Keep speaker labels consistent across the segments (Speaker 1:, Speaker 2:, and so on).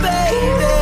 Speaker 1: baby.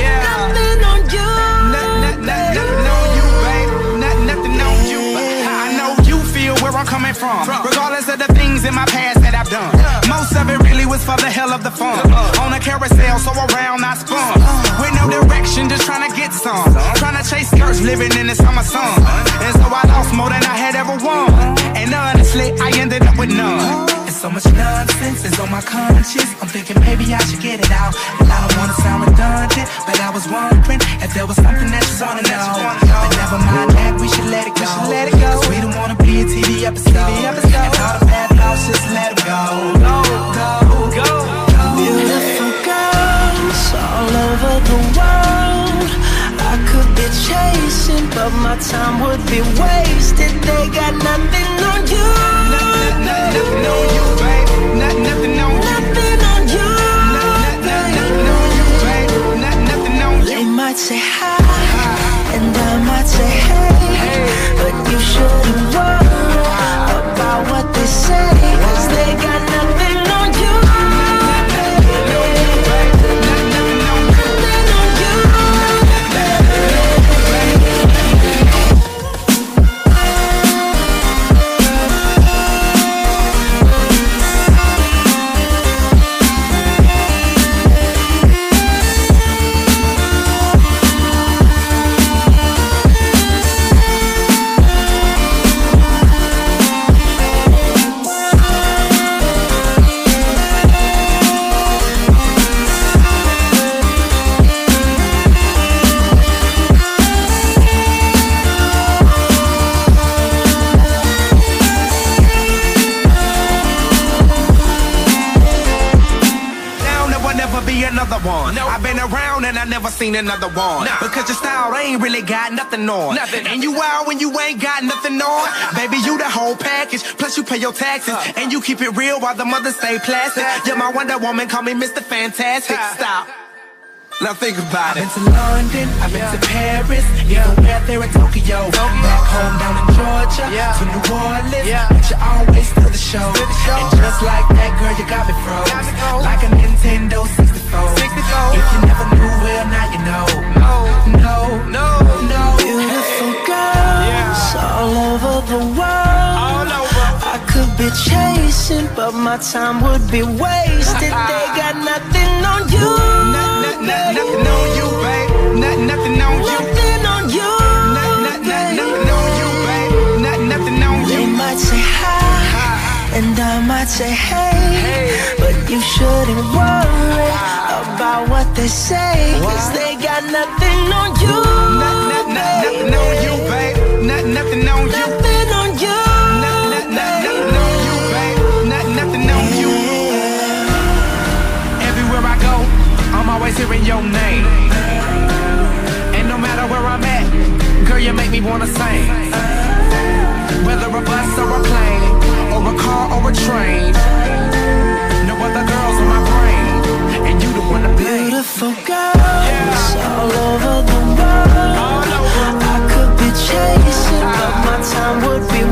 Speaker 2: Yeah.
Speaker 1: Nothing on you.
Speaker 2: Nothing, nothing, nothing on you, babe. Nothing, nothing on you. I know you feel where I'm coming from. Regardless of the things in my past that I've done. Most of it really was for the hell of the fun. Uh. On a carousel, so around I spun. Uh. With no direction, just trying to get some. Trying to chase skirts, living in the summer sun. And so I lost more than I had ever won. And honestly, I ended up with none.
Speaker 3: So much nonsense is on my conscience. I'm thinking maybe I should get it out. And I don't wanna sound redundant, but I was wondering if there was something that you wanna know. But never mind that, we should let it go.
Speaker 2: let it go.
Speaker 3: Cause we don't wanna be a TV episode.
Speaker 2: episode.
Speaker 3: And all the bad thoughts, just let them go. Go, go, go.
Speaker 1: Beautiful girls all over the world. I could be chasing, but my time would be wasted.
Speaker 2: Never seen another one. Because your style ain't really got nothing on.
Speaker 4: Nothing.
Speaker 2: And you out when you ain't got nothing on. Baby, you the whole package. Plus you pay your taxes. And you keep it real while the mothers stay plastic. You're my Wonder Woman, call me Mr. Fantastic. Stop. Now think about
Speaker 3: I've
Speaker 2: it.
Speaker 3: been to London, I've been to Paris, even where there in Tokyo. Back home down in Georgia,
Speaker 4: Yeah.
Speaker 3: to New Orleans,
Speaker 4: Yeah.
Speaker 3: but you always steal the show.
Speaker 4: Steal the show.
Speaker 3: And just like that, girl, you got me froze.
Speaker 4: Got me.
Speaker 3: Like a Nintendo
Speaker 1: but my time would be wasted. they got nothing on you.
Speaker 2: Nothing, on you, babe. Nothing, nothing on you.
Speaker 1: Nothing on you.
Speaker 2: Nothing, on you, babe. Nothing, nothing on
Speaker 1: They might say hi, and I might say hey, but you shouldn't worry about what they say, cause they got nothing on you.
Speaker 2: Nothing, on you, babe. Nothing on you.
Speaker 1: Nothing on you.
Speaker 2: Hearing your name. And no matter where I'm at, girl, you make me wanna sing. Whether a bus or a plane, or a car or a train. No other girls on my brain, and you the one to blame.
Speaker 1: Beautiful girls all over the world. I could be chasing, but my time would be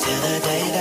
Speaker 1: till the day that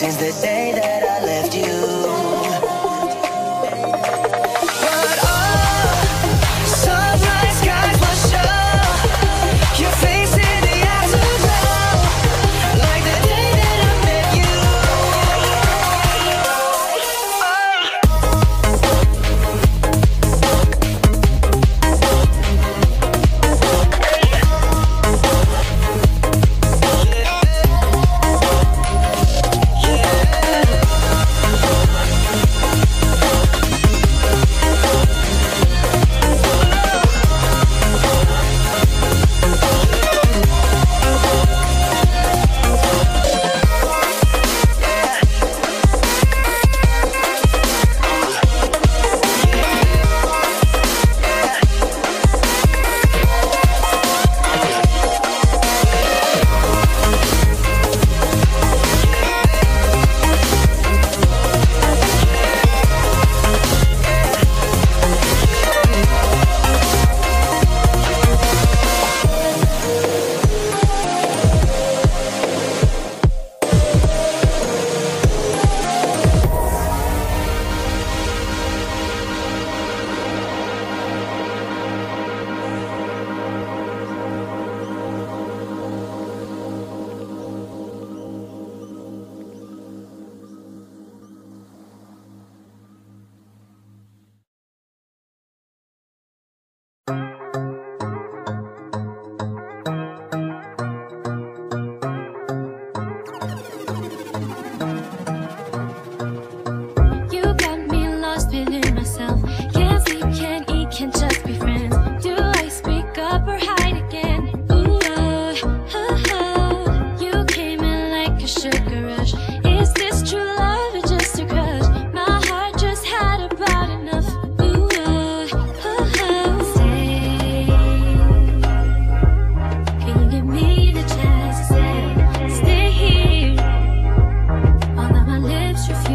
Speaker 1: since the day that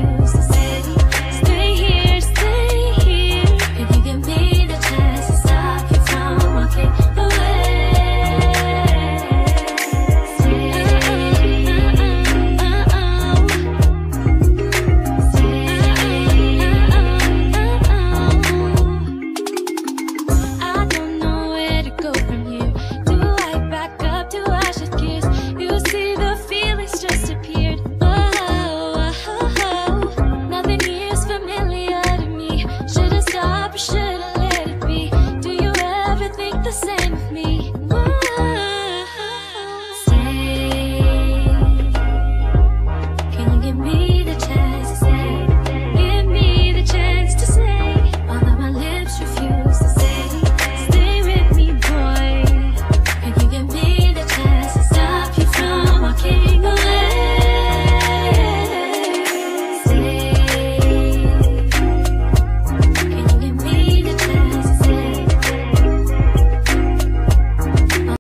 Speaker 1: use the